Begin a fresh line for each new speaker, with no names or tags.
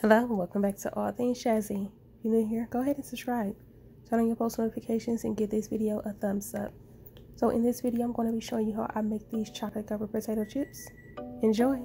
Hello, welcome back to All Things Jazzy. If you're new here, go ahead and subscribe. Turn on your post notifications and give this video a thumbs up. So in this video, I'm going to be showing you how I make these chocolate covered potato chips. Enjoy!